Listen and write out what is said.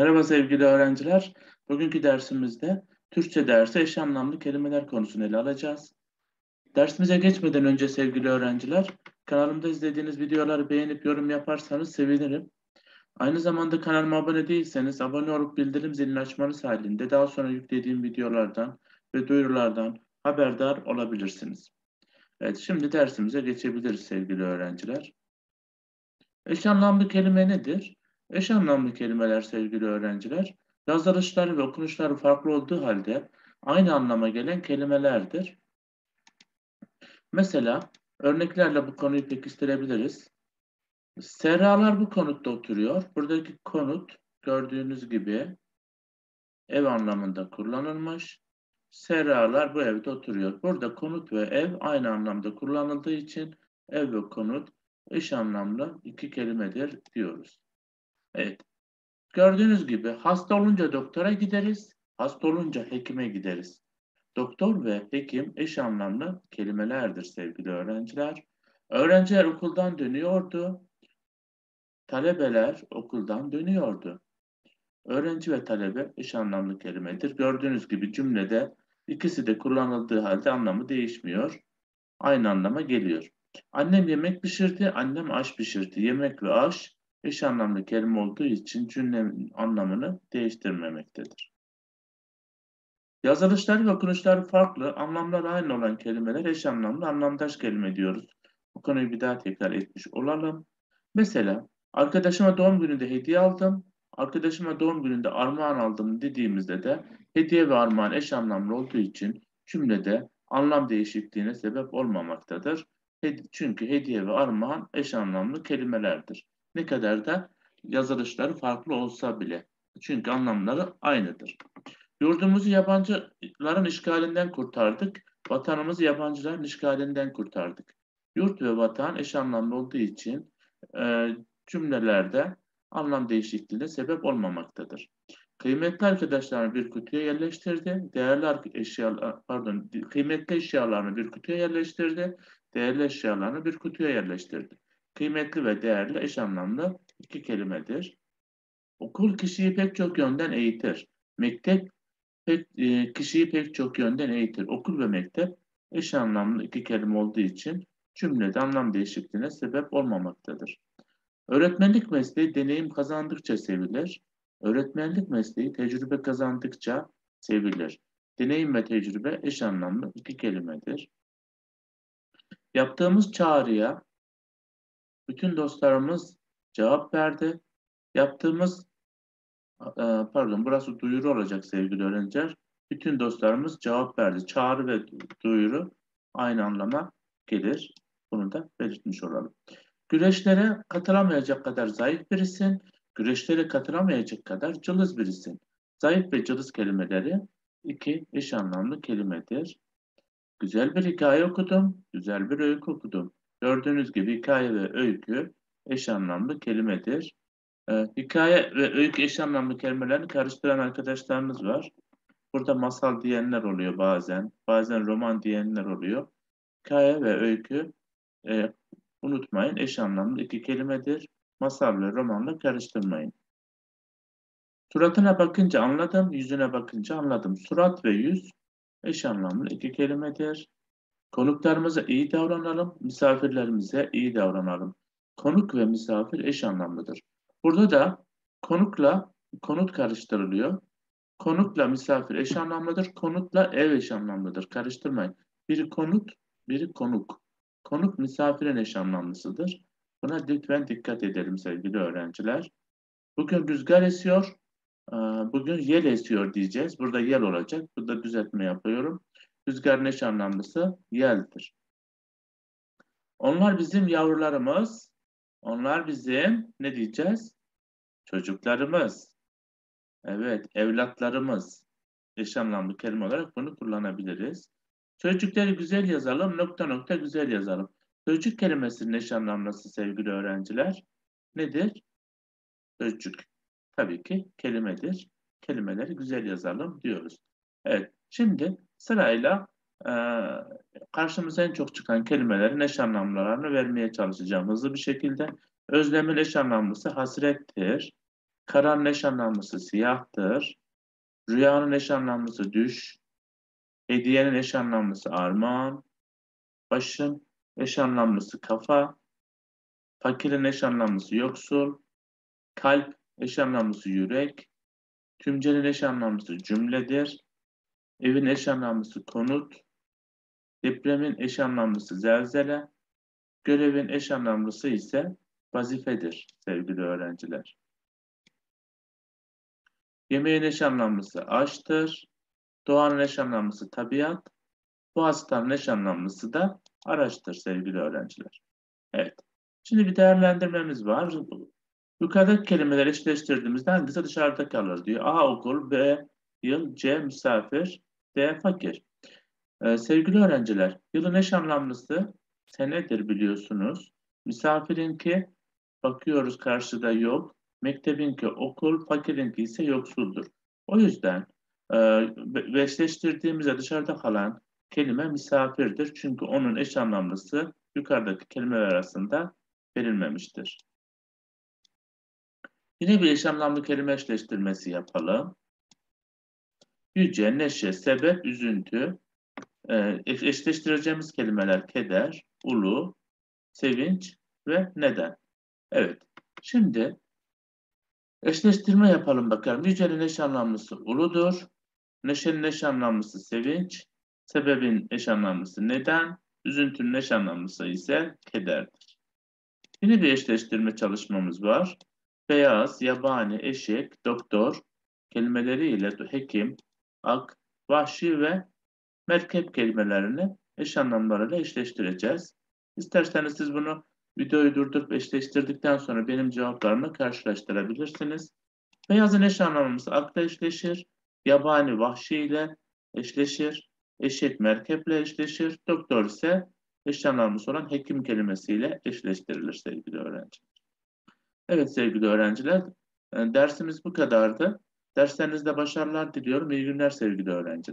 Merhaba sevgili öğrenciler. Bugünkü dersimizde Türkçe dersi eş anlamlı kelimeler konusunu ele alacağız. Dersimize geçmeden önce sevgili öğrenciler, kanalımda izlediğiniz videoları beğenip yorum yaparsanız sevinirim. Aynı zamanda kanalıma abone değilseniz abone olup bildirim zilini açmanız halinde daha sonra yüklediğim videolardan ve duyurulardan haberdar olabilirsiniz. Evet, şimdi dersimize geçebiliriz sevgili öğrenciler. Eş anlamlı kelime nedir? Eş anlamlı kelimeler sevgili öğrenciler, yazılışları ve okunuşları farklı olduğu halde aynı anlama gelen kelimelerdir. Mesela örneklerle bu konuyu pekiştirebiliriz. Serralar bu konutta oturuyor. Buradaki konut gördüğünüz gibi ev anlamında kullanılmış. Serralar bu evde oturuyor. Burada konut ve ev aynı anlamda kullanıldığı için ev ve konut eş anlamlı iki kelimedir diyoruz. Evet. Gördüğünüz gibi hasta olunca doktora gideriz, hasta olunca hekime gideriz. Doktor ve hekim eş anlamlı kelimelerdir sevgili öğrenciler. Öğrenciler okuldan dönüyordu. Talebeler okuldan dönüyordu. Öğrenci ve talebe eş anlamlı kelimedir. Gördüğünüz gibi cümlede ikisi de kullanıldığı halde anlamı değişmiyor. Aynı anlama geliyor. Annem yemek pişirdi, annem aş pişirdi. Yemek ve aş eş anlamlı kelime olduğu için cümlenin anlamını değiştirmemektedir. Yazılışları ve okunuşları farklı, anlamları aynı olan kelimeler eş anlamlı anlamdaş kelime diyoruz. Bu konuyu bir daha tekrar etmiş olalım. Mesela arkadaşıma doğum gününde hediye aldım, arkadaşıma doğum gününde armağan aldım dediğimizde de hediye ve armağan eş anlamlı olduğu için cümlede anlam değişikliğine sebep olmamaktadır. Çünkü hediye ve armağan eş anlamlı kelimelerdir. Ne kadar da yazılışları farklı olsa bile. Çünkü anlamları aynıdır. Yurdumuzu yabancıların işgalinden kurtardık. Vatanımızı yabancıların işgalinden kurtardık. Yurt ve vatan eş anlamlı olduğu için e, cümlelerde anlam değişikliğine sebep olmamaktadır. Kıymetli arkadaşlarını bir kutuya yerleştirdi. Değerli eşyalar, pardon, kıymetli eşyalarını bir kutuya yerleştirdi. Değerli eşyalarını bir kutuya yerleştirdi. Kıymetli ve değerli eş anlamlı iki kelimedir. Okul kişiyi pek çok yönden eğitir. Mektep pek, e, kişiyi pek çok yönden eğitir. Okul ve mektep eş anlamlı iki kelime olduğu için cümlede anlam değişikliğine sebep olmamaktadır. Öğretmenlik mesleği deneyim kazandıkça sevilir. Öğretmenlik mesleği tecrübe kazandıkça sevilir. Deneyim ve tecrübe eş anlamlı iki kelimedir. Yaptığımız çağrıya bütün dostlarımız cevap verdi. Yaptığımız e, pardon burası duyuru olacak sevgili öğrenciler. Bütün dostlarımız cevap verdi. Çağrı ve duyuru aynı anlama gelir. Bunu da belirtmiş olalım. Güreşlere katılamayacak kadar zayıf birisin. Güreşlere katılamayacak kadar cılız birisin. Zayıf ve cılız kelimeleri iki eş anlamlı kelimedir. Güzel bir hikaye okudum, güzel bir öykü okudum. Gördüğünüz gibi hikaye ve öykü eş anlamlı kelimedir. Ee, hikaye ve öykü eş anlamlı kelimelerini karıştıran arkadaşlarımız var. Burada masal diyenler oluyor bazen. Bazen roman diyenler oluyor. Hikaye ve öykü e, unutmayın eş anlamlı iki kelimedir. Masal ve romanla karıştırmayın. Suratına bakınca anladım, yüzüne bakınca anladım. Surat ve yüz eş anlamlı iki kelimedir. Konuklarımıza iyi davranalım, misafirlerimize iyi davranalım. Konuk ve misafir eş anlamlıdır. Burada da konukla konut karıştırılıyor. Konukla misafir eş anlamlıdır. Konutla ev eş anlamlıdır. Karıştırmayın. Biri konut, biri konuk. Konuk misafirin eş anlamlısıdır. Buna lütfen dikkat edelim sevgili öğrenciler. Bugün rüzgar esiyor. Bugün yel esiyor diyeceğiz. Burada yel olacak. Burada düzeltme yapıyorum. Rüzgarın eş anlamlısı yeldir. Onlar bizim yavrularımız. Onlar bizim ne diyeceğiz? Çocuklarımız. Evet, evlatlarımız. Eş anlamlı kelime olarak bunu kullanabiliriz. Çocukları güzel yazalım, nokta nokta güzel yazalım. Çocuk kelimesinin eş anlamlısı sevgili öğrenciler nedir? Çocuk. Tabii ki kelimedir. Kelimeleri güzel yazalım diyoruz. Evet, şimdi sırayla e, karşımıza en çok çıkan kelimelerin eş anlamlarını vermeye çalışacağım hızlı bir şekilde. Özlemin eş anlamlısı hasrettir. Karanın eş anlamlısı siyahtır. Rüyanın eş anlamlısı düş. Hediyenin eş anlamlısı armağan. Başın eş anlamlısı kafa. Fakirin eş anlamlısı yoksul. Kalp eş anlamlısı yürek. Tümcenin eş anlamlısı cümledir. Evin eş anlamlısı konut. Depremin eş anlamlısı zelzele. Görevin eş anlamlısı ise vazifedir sevgili öğrenciler. Yemeğin eş anlamlısı aşktır. Doğanın eş anlamlısı tabiat. Bu hastanın eş anlamlısı da araçtır sevgili öğrenciler. Evet. Şimdi bir değerlendirmemiz var. Yukarıdaki kelimeleri eşleştirdiğimizde hangisi dışarıda kalır diyor. A okul, B yıl, C misafir, D fakir. Ee, sevgili öğrenciler, yılın eş anlamlısı senedir biliyorsunuz. Misafirinki bakıyoruz karşıda yok. Mektebinki okul, fakirinki ise yoksuldur. O yüzden e, eşleştirdiğimizde dışarıda kalan kelime misafirdir. Çünkü onun eş anlamlısı yukarıdaki kelimeler arasında verilmemiştir. Yine bir eş anlamlı kelime eşleştirmesi yapalım. Yüce, neşe, sebep, üzüntü. Ee, eşleştireceğimiz kelimeler keder, ulu, sevinç ve neden. Evet. Şimdi eşleştirme yapalım bakalım. Yüce'nin eş anlamlısı uludur. Neşenin eş anlamlısı sevinç. Sebebin eş anlamlısı neden. Üzüntünün eş anlamlısı ise kederdir. Yine bir eşleştirme çalışmamız var. Beyaz, yabani, eşek, doktor kelimeleriyle hekim, ak, vahşi ve merkep kelimelerini eş anlamlarıyla eşleştireceğiz. İsterseniz siz bunu videoyu durdurup eşleştirdikten sonra benim cevaplarımı karşılaştırabilirsiniz. Beyazın eş anlamlısı akla eşleşir, yabani vahşi ile eşleşir, eşek merkeple eşleşir, doktor ise eş anlamlısı olan hekim kelimesiyle eşleştirilir sevgili öğrenciler. Evet sevgili öğrenciler, dersimiz bu kadardı. Derslerinizde başarılar diliyorum. İyi günler sevgili öğrenciler.